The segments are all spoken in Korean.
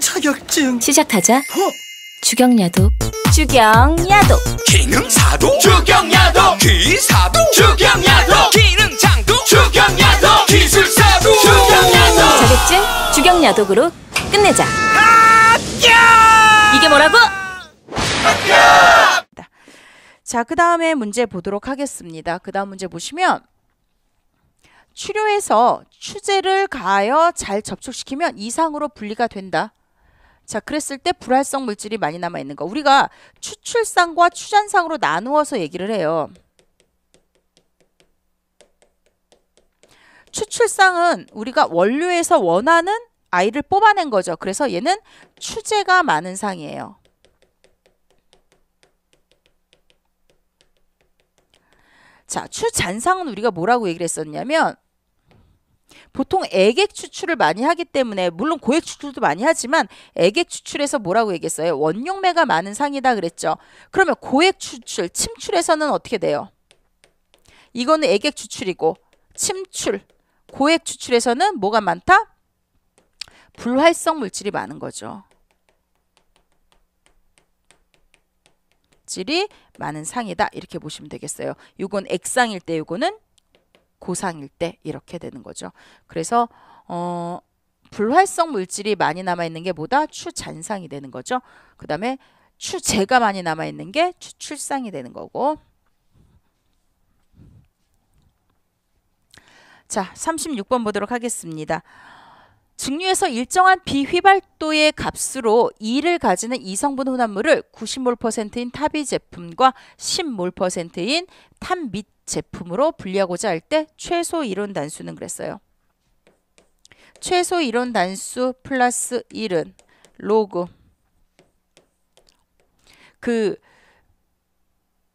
자격증 시작하자. 어? 주경야도. 주경야도. 기능사도 주경야도 기사도 주경야도 기능장도 주경야도 기술사도 주경야도 자격증 주경야독으로 끝내자. 이게 뭐라고? 자, 그 다음에 문제 보도록 하겠습니다. 그 다음 문제 보시면 추료에서 추제를 가하여 잘 접촉시키면 이상으로 분리가 된다. 자, 그랬을 때 불활성 물질이 많이 남아 있는 거. 우리가 추출상과 추잔상으로 나누어서 얘기를 해요. 추출상은 우리가 원료에서 원하는 아이를 뽑아낸 거죠. 그래서 얘는 추제가 많은 상이에요. 자, 추잔상은 우리가 뭐라고 얘기를 했었냐면 보통 애객 추출을 많이 하기 때문에 물론 고액 추출도 많이 하지만 애객 추출에서 뭐라고 얘기했어요? 원용매가 많은 상이다 그랬죠. 그러면 고액 추출, 침출에서는 어떻게 돼요? 이거는 애객 추출이고 침출, 고액 추출에서는 뭐가 많다? 불활성 물질이 많은 거죠. 질이 많은 상이다 이렇게 보시면 되겠어요. 이건 액상일 때 이거는 고상일 때 이렇게 되는 거죠. 그래서 어 불활성 물질이 많이 남아 있는 게 뭐다? 추잔상이 되는 거죠. 그 다음에 추재가 많이 남아 있는 게 추출상이 되는 거고. 자, 36번 보도록 하겠습니다. 증류에서 일정한 비휘발도의 값으로 2를 가지는 이성분 혼합물을 90몰%인 타비 제품과 10몰%인 탄밑 제품으로 분리하고자 할 때 최소 이론 단수는 그랬어요. 최소 이론 단수 플러스 1은 로그 그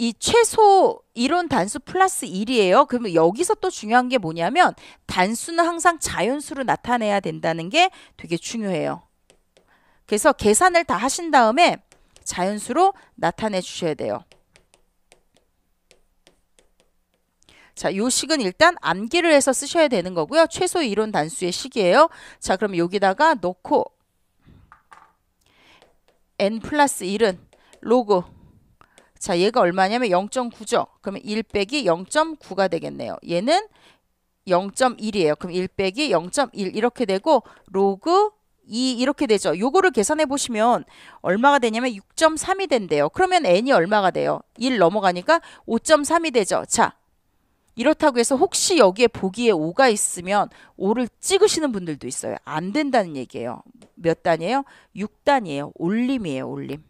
이 최소 이론 단수 플러스 1이에요. 그러면 여기서 또 중요한 게 뭐냐면 단수는 항상 자연수로 나타내야 된다는 게 되게 중요해요. 그래서 계산을 다 하신 다음에 자연수로 나타내 주셔야 돼요. 자, 요 식은 일단 암기를 해서 쓰셔야 되는 거고요. 최소 이론 단수의 식이에요. 자, 그럼 여기다가 넣고 n 플러스 1은 로그 자, 얘가 얼마냐면 0.9죠. 그러면 1 빼기 0.9가 되겠네요. 얘는 0.1이에요. 그럼 1 빼기 0.1 이렇게 되고 로그 2 이렇게 되죠. 요거를 계산해 보시면 얼마가 되냐면 6.3이 된대요. 그러면 n이 얼마가 돼요? 1 넘어가니까 5.3이 되죠. 자, 이렇다고 해서 혹시 여기에 보기에 5가 있으면 5를 찍으시는 분들도 있어요. 안 된다는 얘기예요. 몇 단이에요? 6단이에요. 올림이에요. 올림.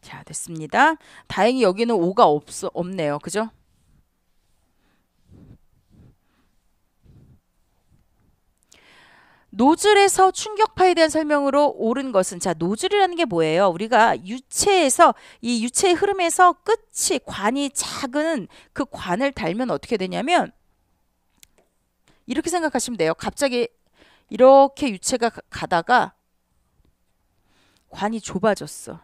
자, 됐습니다. 다행히 여기는 5가 없어, 없네요. 그죠? 노즐에서 충격파에 대한 설명으로 옳은 것은 자 노즐이라는 게 뭐예요? 우리가 유체에서 이 유체의 흐름에서 끝이 관이 작은 그 관을 달면 어떻게 되냐면 이렇게 생각하시면 돼요. 갑자기 이렇게 유체가 가다가 관이 좁아졌어.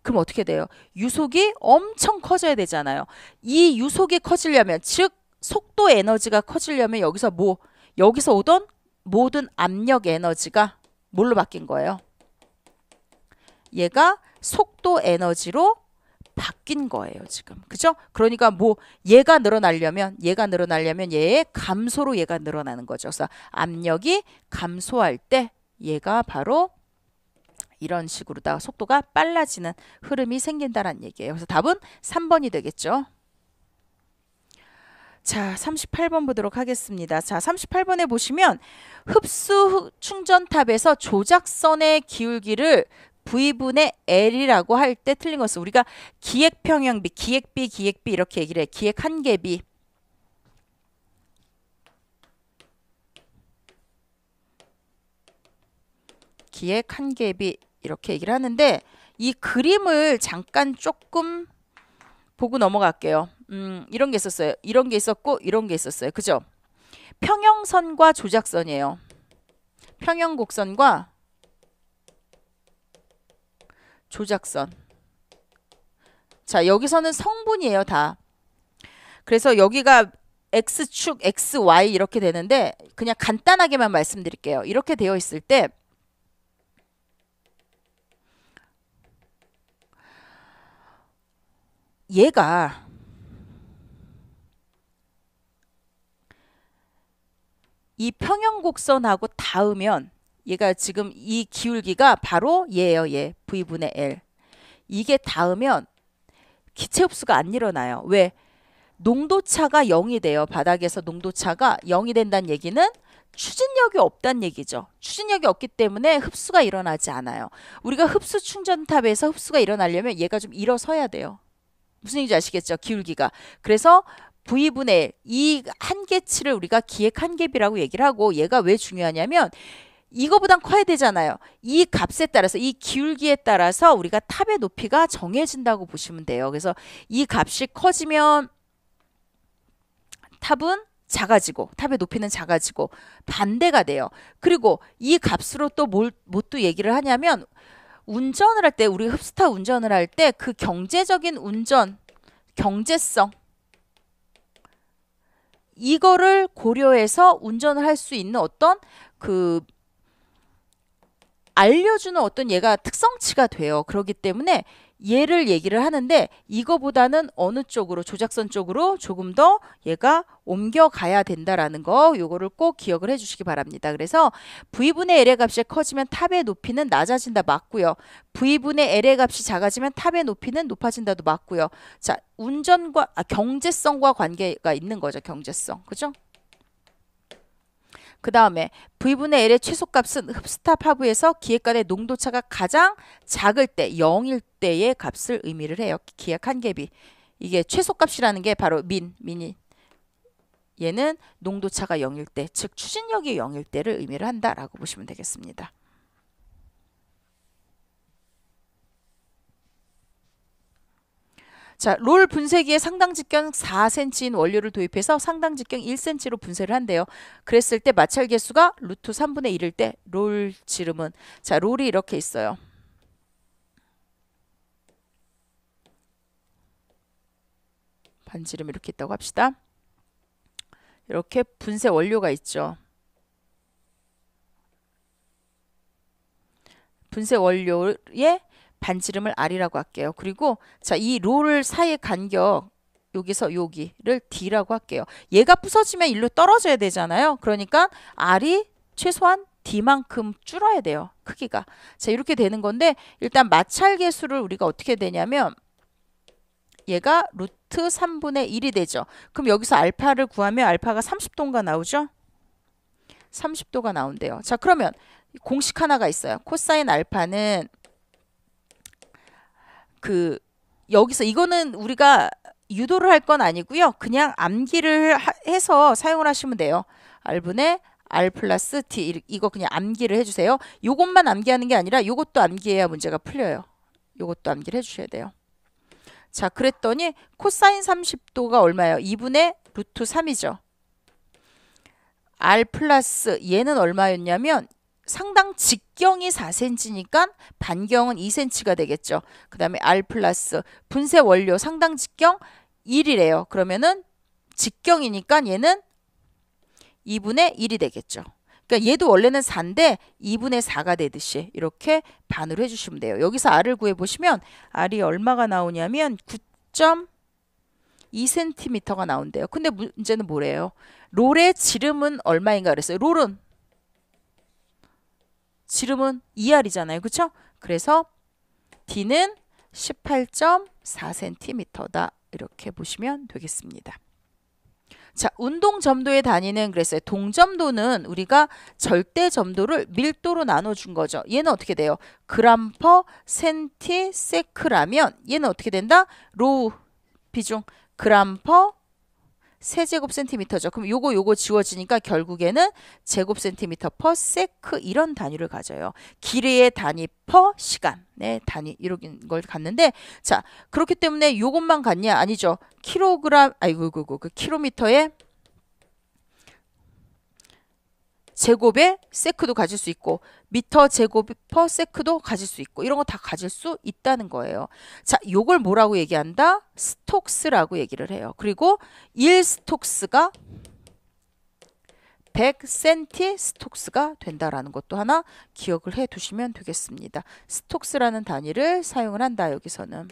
그럼 어떻게 돼요? 유속이 엄청 커져야 되잖아요. 이 유속이 커지려면 즉 속도 에너지가 커지려면 여기서 뭐 여기서 오던 모든 압력 에너지가 뭘로 바뀐 거예요? 얘가 속도 에너지로 바뀐 거예요, 지금. 그죠? 그러니까 뭐 얘가 늘어나려면 얘가 늘어나려면 얘의 감소로 얘가 늘어나는 거죠. 그래서 압력이 감소할 때 얘가 바로 이런 식으로다 속도가 빨라지는 흐름이 생긴다는 얘기예요. 그래서 답은 3번이 되겠죠. 자, 38번 보도록 하겠습니다. 자, 38번에 보시면 흡수 충전탑에서 조작선의 기울기를 V분의 L이라고 할 때 틀린 것은 우리가 기획평형비, 기획비, 기획비 이렇게 얘기를 해. 기획 한계비. 기획 한계비 이렇게 얘기를 하는데 이 그림을 잠깐 조금 보고 넘어갈게요. 음, 이런 게 있었어요. 이런 게 있었고 이런 게 있었어요. 그죠? 평형선과 조작선이에요. 평형곡선과 조작선. 자, 여기서는 성분이에요, 다. 그래서 여기가 x축, xy 이렇게 되는데 그냥 간단하게만 말씀드릴게요. 이렇게 되어 있을 때 얘가 이 평형 곡선하고 닿으면 얘가 지금 이 기울기가 바로 얘예요. 얘 V분의 L. 이게 닿으면 기체 흡수가 안 일어나요. 왜? 농도차가 0이 돼요. 바닥에서 농도차가 0이 된다는 얘기는 추진력이 없다는 얘기죠. 추진력이 없기 때문에 흡수가 일어나지 않아요. 우리가 흡수 충전탑에서 흡수가 일어나려면 얘가 좀 일어서야 돼요. 무슨 얘기인지 아시겠죠? 기울기가. 그래서 V분의 이 한계치를 우리가 기획 한계비라고 얘기를 하고 얘가 왜 중요하냐면 이거보단 커야 되잖아요. 이 값에 따라서 이 기울기에 따라서 우리가 탑의 높이가 정해진다고 보시면 돼요. 그래서 이 값이 커지면 탑은 작아지고 탑의 높이는 작아지고 반대가 돼요. 그리고 이 값으로 또뭘또 얘기를 하냐면 운전을 할 때 우리 흡스타 운전을 할 때 그 경제적인 운전 경제성 이거를 고려해서 운전을 할 수 있는 어떤 그 알려주는 어떤 얘가 특성치가 돼요. 그렇기 때문에 얘를 얘기를 하는데 이거보다는 어느 쪽으로 조작선 쪽으로 조금 더 얘가 옮겨가야 된다라는 거 요거를 꼭 기억을 해주시기 바랍니다. 그래서 V분의 L의 값이 커지면 탑의 높이는 낮아진다 맞고요. V분의 L의 값이 작아지면 탑의 높이는 높아진다도 맞고요. 자 운전과 아, 경제성과 관계가 있는 거죠. 경제성 그죠? 그 다음에 V분의 L의 최소값은 흡스탑 하부에서 기획간의 농도차가 가장 작을 때 0일 때의 값을 의미를 해요. 기획 한계비. 이게 최소값이라는 게 바로 민, 민이 얘는 농도차가 0일 때, 즉 추진력이 0일 때를 의미를 한다라고 보시면 되겠습니다. 자, 롤 분쇄기에 상당 직경 4cm인 원료를 도입해서 상당 직경 1cm로 분쇄를 한대요. 그랬을 때 마찰 개수가 루트 3분의 1일 때 롤 지름은 자, 롤이 이렇게 있어요. 반지름 이렇게 있다고 합시다. 이렇게 분쇄 원료가 있죠. 분쇄 원료에 반지름을 R이라고 할게요. 그리고 자, 이 롤 사이의 간격 여기서 여기를 D라고 할게요. 얘가 부서지면 일로 떨어져야 되잖아요. 그러니까 R이 최소한 D만큼 줄어야 돼요. 크기가. 자, 이렇게 되는 건데 일단 마찰 계수를 우리가 어떻게 되냐면 얘가 루트 3분의 1이 되죠. 그럼 여기서 알파를 구하면 알파가 30도가 나오죠? 30도가 나온대요. 자, 그러면 공식 하나가 있어요. 코사인 알파는 그 여기서 이거는 우리가 유도를 할 건 아니고요. 그냥 암기를 하, 해서 사용을 하시면 돼요. R분의 R 플러스 T 이거 그냥 암기를 해주세요. 요것만 암기하는 게 아니라 요것도 암기해야 문제가 풀려요. 요것도 암기를 해주셔야 돼요. 자 그랬더니 코사인 30도가 얼마예요? 2분의 루트 3이죠. R 플러스 얘는 얼마였냐면 상당 직경이 4cm니까 반경은 2cm가 되겠죠. 그 다음에 R 플러스 분쇄 원료 상당 직경 1이래요. 그러면은 직경이니까 얘는 2분의 1이 되겠죠. 그러니까 얘도 원래는 4인데 2분의 4가 되듯이 이렇게 반으로 해주시면 돼요. 여기서 R을 구해보시면 R이 얼마가 나오냐면 9.2cm가 나온대요. 근데 문제는 뭐래요? 롤의 지름은 얼마인가 그랬어요. 롤은 지름은 2R이잖아요. 그렇죠? 그래서 D는 18.4cm다. 이렇게 보시면 되겠습니다. 자, 운동 점도의 단위는 그랬어요. 동점도는 우리가 절대 점도를 밀도로 나눠준 거죠. 얘는 어떻게 돼요? 그람 per 센티 sec라면 얘는 어떻게 된다? rho 비중 그람 per 세제곱 센티미터죠. 그럼 요거 요거 지워지니까 결국에는 제곱 센티미터 per sec 이런 단위를 가져요. 길이의 단위 per 시간의 단위 이런 걸 갖는데 자 그렇기 때문에 요것만 갖냐 아니죠. 킬로그램 아이고 그, 그, 그 킬로미터에 제곱의 sec도 가질 수 있고 미터 제곱 per sec도 가질 수 있고 이런 거 다 가질 수 있다는 거예요. 자, 요걸 뭐라고 얘기한다? 스톡스라고 얘기를 해요. 그리고 1 스톡스가 100센티 스톡스가 된다라는 것도 하나 기억을 해 두시면 되겠습니다. 스톡스라는 단위를 사용을 한다 여기서는.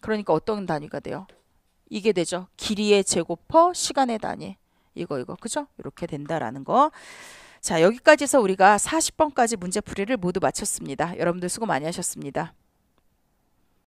그러니까 어떤 단위가 돼요? 이게 되죠. 길이의 제곱 퍼 시간의 단위. 이거 이거 그죠? 이렇게 된다라는 거. 자, 여기까지 해서 우리가 40번까지 문제풀이를 모두 마쳤습니다. 여러분들 수고 많이 하셨습니다.